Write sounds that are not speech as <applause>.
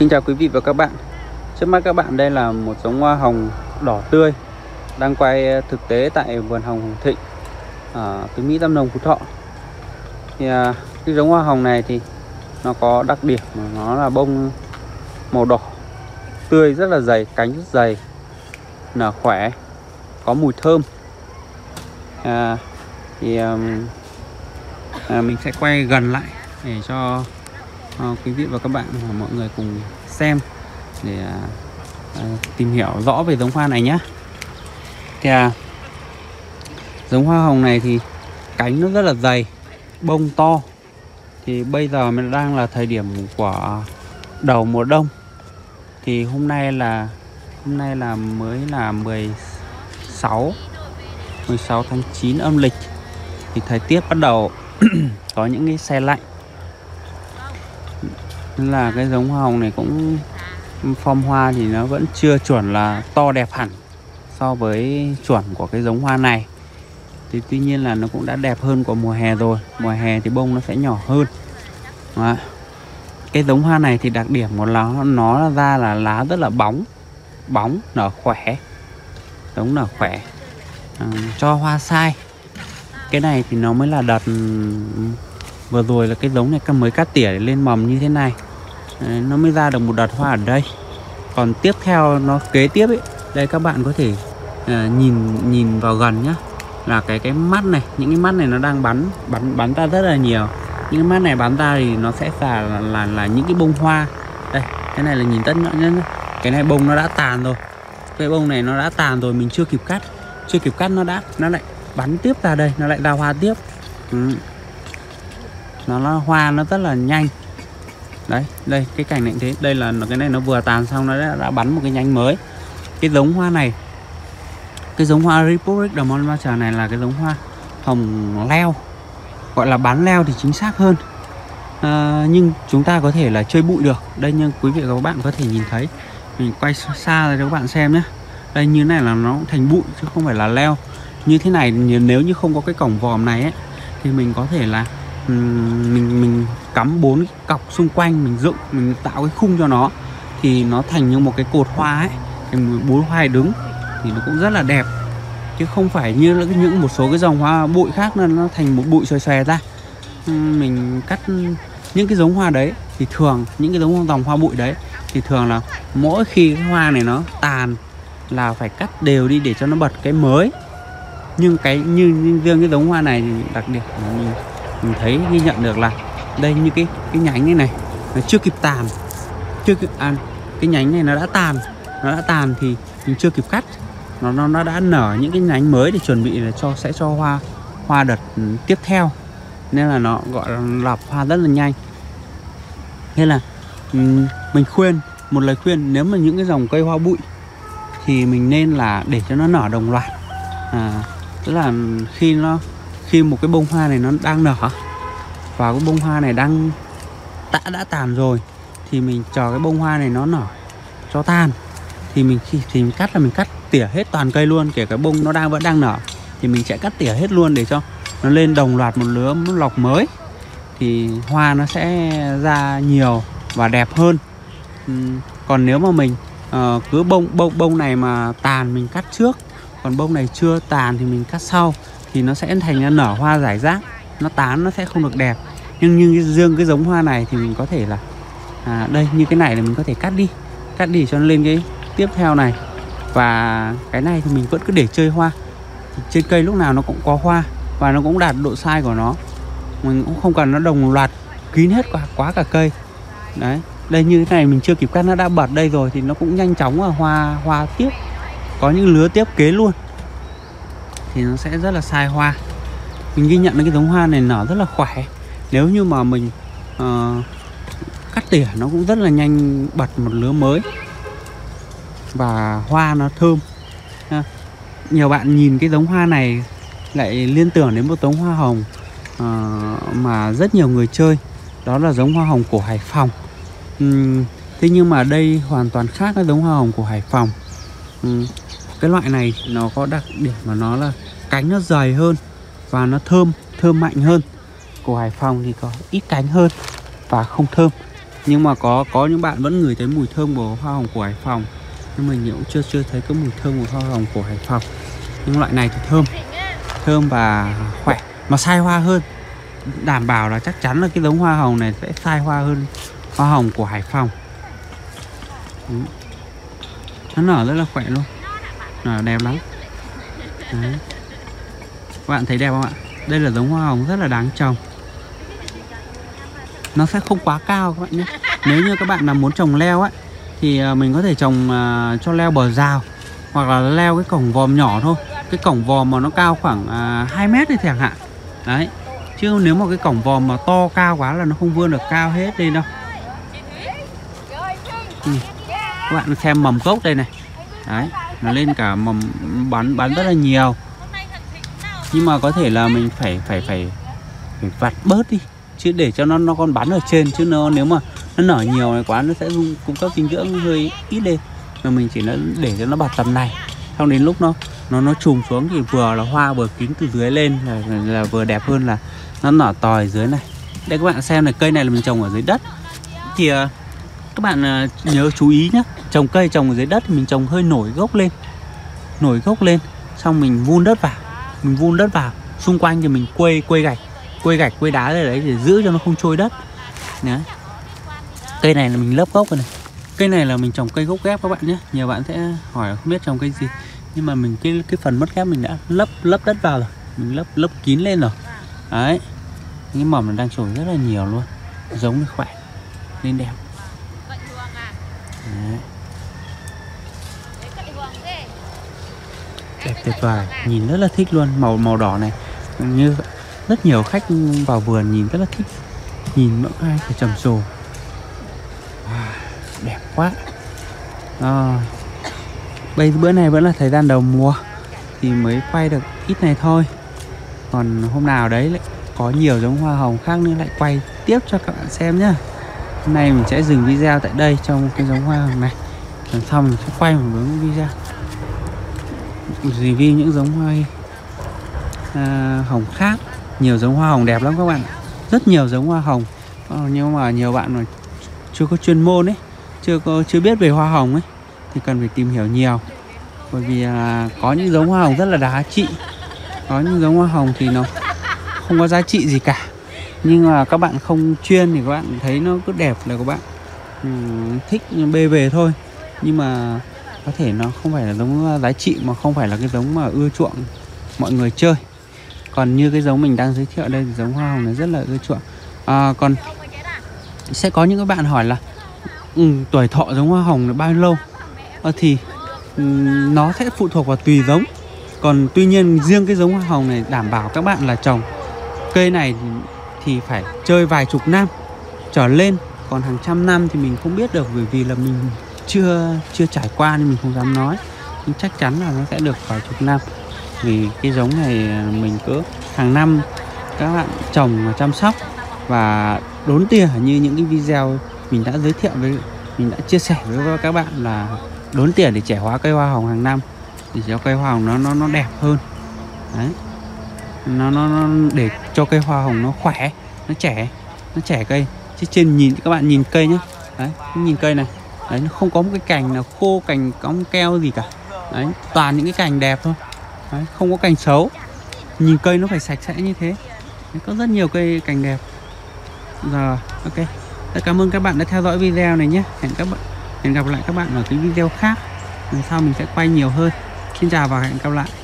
Xin chào quý vị và các bạn. Trước mắt các bạn đây là một giống hoa hồng đỏ tươi Đang quay ờ, thực tế tại vườn hồng Hồng Thịnh ờ, Ở Tứ Mỹ Tam Đồng Phú Thọ. Thì à, Cái giống hoa hồng này thì Nó có đặc điểm mà nó là bông màu đỏ Tươi rất là dày, cánh rất dày Nở khỏe Có mùi thơm. À, Thì à, à, Mình sẽ quay gần lại Để cho cho quý vị và các bạn và mọi người cùng xem để à, à tìm hiểu rõ về giống hoa này nhé. Thì à, giống hoa hồng này thì cánh nó rất là dày, bông to. Thì bây giờ mình đang là thời điểm của đầu mùa đông. Thì hôm nay là hôm nay là mới là 16 16 tháng 9 âm lịch thì thời tiết bắt đầu <clears throat> có những cái xe lạnh Thế là cái giống hoa hồng này cũng form hoa thì nó vẫn chưa chuẩn là to đẹp hẳn so với chuẩn của cái giống hoa này. Thì tuy nhiên là nó cũng đã đẹp hơn của mùa hè rồi. Mùa hè thì bông nó sẽ nhỏ hơn. Đó. cái giống hoa này thì đặc điểm của nó nó ra là lá rất là bóng. Bóng nở khỏe. Giống nở khỏe. À, cho hoa sai. Cái này thì nó mới là đợt ừ, vừa rồi là cái giống này mới cắt tỉa để lên mầm như thế này. Đấy, nó mới ra được một đợt hoa ở đây. Còn tiếp theo nó kế tiếp ấy đây các bạn có thể à, nhìn nhìn vào gần nhá. Là cái cái mắt này những cái mắt này nó đang bắn bắn bắn ra rất là nhiều. Những cái mắt này bắn ra thì nó sẽ là là, là, là những cái bông hoa. Đây cái này là nhìn tất nhọn nhất cái này bông nó đã tàn rồi. Cái bông này nó đã tàn rồi mình chưa kịp cắt. Chưa kịp cắt nó đã nó lại bắn tiếp ra đây nó lại ra hoa tiếp. Ừ. nó nó hoa nó rất là nhanh đấy đây cái cảnh này thế. Đây là cái này nó vừa tàn xong nó đã, đã bắn một cái nhánh mới. Cái giống hoa này cái giống hoa Republic de Montmartre này là cái giống hoa hồng leo. Gọi là bán leo thì chính xác hơn. À, nhưng chúng ta có thể là chơi bụi được. Đây nhưng quý vị và các bạn có thể nhìn thấy. Mình quay xa ra cho các bạn xem nhé. Đây như này là nó thành bụi chứ không phải là leo. Như thế này nếu như không có cái cổng vòm này ấy thì mình có thể là mình mình cắm bốn cọc xung quanh mình dựng mình tạo cái khung cho nó thì nó thành như một cái cột hoa ấy cái bốn hoa đứng thì nó cũng rất là đẹp. Chứ không phải như những một số cái dòng hoa bụi khác nên nó thành một bụi xòe xòe ra. Mình cắt những cái giống hoa đấy thì thường những cái giống dòng hoa bụi đấy thì thường là mỗi khi cái hoa này nó tàn là phải cắt đều đi để cho nó bật cái mới. Nhưng cái như, như riêng cái giống hoa này thì đặc điểm mình mình thấy ghi nhận được là đây như cái cái nhánh này này nó chưa kịp tàn. Chưa kịp à, cái nhánh này nó đã tàn nó đã tàn thì mình chưa kịp cắt. Nó nó nó đã nở những cái nhánh mới để chuẩn bị là cho sẽ cho hoa hoa đợt ừ, tiếp theo. Nên là nó gọi là lọc hoa rất là nhanh. Nên là ừ, mình khuyên một lời khuyên nếu mà những cái dòng cây hoa bụi thì mình nên là để cho nó nở đồng loạt. À, tức là khi nó khi một cái bông hoa này nó đang nở và cái bông hoa này đang đã đã tàn rồi thì mình chờ cái bông hoa này nó nở cho tan thì mình khi thì mình cắt là mình cắt tỉa hết toàn cây luôn kể cả bông nó đang vẫn đang nở thì mình sẽ cắt tỉa hết luôn để cho nó lên đồng loạt một lứa một lọc mới. Thì hoa nó sẽ ra nhiều và đẹp hơn. Còn nếu mà mình uh, cứ bông bông bông này mà tàn mình cắt trước còn bông này chưa tàn thì mình cắt sau thì nó sẽ thành ra nở hoa giải rác nó tán nó sẽ không được đẹp. Nhưng như cái dương cái giống hoa này thì mình có thể là à, đây như cái này là mình có thể cắt đi cắt đi cho nó lên cái tiếp theo này. Và cái này thì mình vẫn cứ để chơi hoa. Thì trên cây lúc nào nó cũng có hoa và nó cũng đạt độ sai của nó. Mình cũng không cần nó đồng loạt kín hết quá quá cả cây. Đấy đây như thế này mình chưa kịp cắt nó đã bật đây rồi thì nó cũng nhanh chóng là hoa hoa tiếp. Có những lứa tiếp kế luôn thì nó sẽ rất là sai hoa. Mình ghi nhận cái giống hoa này nở rất là khỏe. Nếu như mà mình uh, cắt tỉa nó cũng rất là nhanh bật một lứa mới. Và hoa nó thơm. Nhiều bạn nhìn cái giống hoa này lại liên tưởng đến một giống hoa hồng uh, mà rất nhiều người chơi. Đó là giống hoa hồng của Hải Phòng. Uhm, thế nhưng mà đây hoàn toàn khác với giống hoa hồng của Hải Phòng. Uhm, cái loại này nó có đặc điểm mà nó là cánh nó dày hơn và nó thơm thơm mạnh hơn. Của Hải Phòng thì có ít cánh hơn và không thơm. Nhưng mà có có những bạn vẫn ngửi thấy mùi thơm của hoa hồng của Hải Phòng. Nhưng mình cũng chưa chưa thấy cái mùi thơm của hoa hồng của Hải Phòng. Nhưng loại này thì thơm thơm và khỏe. Mà sai hoa hơn. Đảm bảo là chắc chắn là cái giống hoa hồng này sẽ sai hoa hơn hoa hồng của Hải Phòng. Nó nở rất là khỏe luôn à, đẹp lắm. Đấy. các bạn thấy đẹp không ạ? Đây là giống hoa hồng rất là đáng trồng. Nó sẽ không quá cao các bạn nhé. Nếu như các bạn là muốn trồng leo ấy thì ờ, mình có thể trồng uh, cho leo bờ rào hoặc là leo cái cổng vòm nhỏ thôi. Cái cổng vòm mà nó cao khoảng à, uh, 2 mét thì chẳng hạn. Đấy. Chứ nếu mà cái cổng vòm mà to cao quá là nó không vươn được cao hết lên đâu. Ừ. các bạn xem mầm gốc đây này. Đấy nó lên cả mầm bắn bắn rất là nhiều. Nhưng mà có thể là mình phải phải phải phải vặt bớt đi chứ để cho nó nó còn bắn ở trên chứ nó nếu mà nó nở nhiều này quá nó sẽ cung cấp dinh dưỡng hơi ít lên. Mà mình chỉ nó để cho nó bạt tầm này xong đến lúc nó nó nó trùm xuống thì vừa là hoa vừa kín từ dưới lên là, là, vừa đẹp hơn là nó nở tòi dưới này. Đây các bạn xem này cây này là mình trồng ở dưới đất. Thì à, các bạn à, nhớ chú ý nhé trồng cây trồng dưới đất thì mình trồng hơi nổi gốc lên. Nổi gốc lên, xong mình vun đất vào. Mình vun đất vào, xung quanh thì mình quây quây gạch. Quây gạch quây đá ở đấy để giữ cho nó không trôi đất. Đấy. cây này là mình lấp gốc rồi này. Cây này là mình trồng cây gốc ghép các bạn nhé. Nhiều bạn sẽ hỏi không biết trồng cây gì. Nhưng mà mình cái cái phần mất ghép mình đã lấp lấp đất vào rồi. Mình lấp lấp kín lên rồi. Đấy. Cái mầm nó đang trồi rất là nhiều luôn. Giống khỏe. Lên đẹp. Đẹp tuyệt vời. Nhìn rất là thích luôn màu màu đỏ này. Như rất nhiều khách vào vườn nhìn rất là thích. Nhìn mỗi ai phải trầm trồ. À, đẹp quá. À, bây bữa này vẫn là thời gian đầu mùa thì mới quay được ít này thôi. Còn hôm nào đấy lại có nhiều giống hoa hồng khác nữa lại quay tiếp cho các bạn xem nhá. Hôm nay mình sẽ dừng video tại đây trong cái giống hoa hồng này. Còn sau mình sẽ quay một hướng video review những giống hoa à, hồng khác. Nhiều giống hoa hồng đẹp lắm các bạn rất nhiều giống hoa hồng. Ờ, nhưng mà nhiều bạn mà chưa có chuyên môn ấy chưa có chưa biết về hoa hồng ấy thì cần phải tìm hiểu nhiều. Bởi vì à, có những giống hoa hồng rất là giá trị. Có những giống hoa hồng thì nó không có giá trị gì cả. Nhưng mà các bạn không chuyên thì các bạn thấy nó cứ đẹp là các bạn ừ, thích bê về thôi. Nhưng mà có thể nó không phải là giống à, giá trị mà không phải là cái giống mà ưa chuộng mọi người chơi. Còn như cái giống mình đang giới thiệu đây thì giống hoa hồng này rất là ưa chuộng. À, còn sẽ có những các bạn hỏi là ừ, tuổi thọ giống hoa hồng là bao lâu? À, thì ừ, nó sẽ phụ thuộc vào tùy giống. Còn tuy nhiên riêng cái giống hoa hồng này đảm bảo các bạn là trồng cây này thì phải chơi vài chục năm trở lên. Còn hàng trăm năm thì mình không biết được bởi vì là mình chưa chưa trải qua nên mình không dám nói. Nhưng chắc chắn là nó sẽ được vài chục năm. Vì cái giống này à, mình cứ hàng năm các bạn trồng và chăm sóc và đốn tỉa như những cái video mình đã giới thiệu với mình đã chia sẻ với các bạn là đốn tỉa để trẻ hóa cây hoa hồng hàng năm. Để cho cây hoa hồng nó nó nó đẹp hơn. Đấy. Nó nó, nó để cho cây hoa hồng nó khỏe nó trẻ nó trẻ cây. Chứ trên nhìn các bạn nhìn cây nhá. Đấy nhìn cây này đấy nó không có một cái cành nào khô cành cong keo gì cả. Đấy toàn những cái cành đẹp thôi. Đấy, không có cành xấu. Nhìn cây nó phải sạch sẽ như thế. Đấy, có rất nhiều cây cành đẹp. Giờ ok. Rất cảm ơn các bạn đã theo dõi video này nhé. Hẹn các bạn hẹn gặp lại các bạn ở cái video khác. Lần sau mình sẽ quay nhiều hơn. Xin chào và hẹn gặp lại.